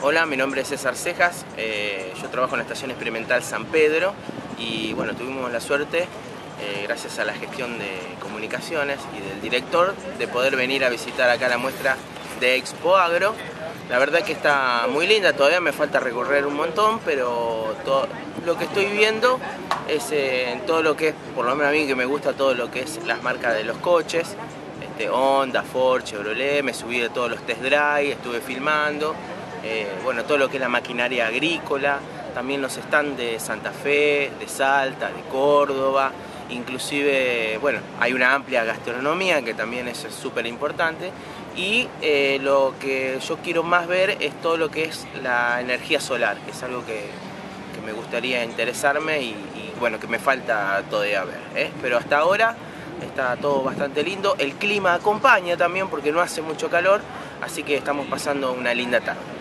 Hola, mi nombre es César Cejas, eh, yo trabajo en la Estación Experimental San Pedro y bueno, tuvimos la suerte, eh, gracias a la gestión de comunicaciones y del director, de poder venir a visitar acá la muestra de Expo Agro. La verdad que está muy linda, todavía me falta recorrer un montón, pero todo, lo que estoy viendo es eh, en todo lo que es, por lo menos a mí que me gusta todo lo que es las marcas de los coches, este, Honda, Ford, Chevrolet, me subí de todos los test drive, estuve filmando. Eh, bueno, todo lo que es la maquinaria agrícola, también los stands de Santa Fe, de Salta, de Córdoba, inclusive, bueno, hay una amplia gastronomía que también es súper importante y eh, lo que yo quiero más ver es todo lo que es la energía solar, que es algo que, me gustaría interesarme y, bueno, que me falta todavía ver, ¿eh? pero hasta ahora está todo bastante lindo, el clima acompaña también porque no hace mucho calor, así que estamos pasando una linda tarde.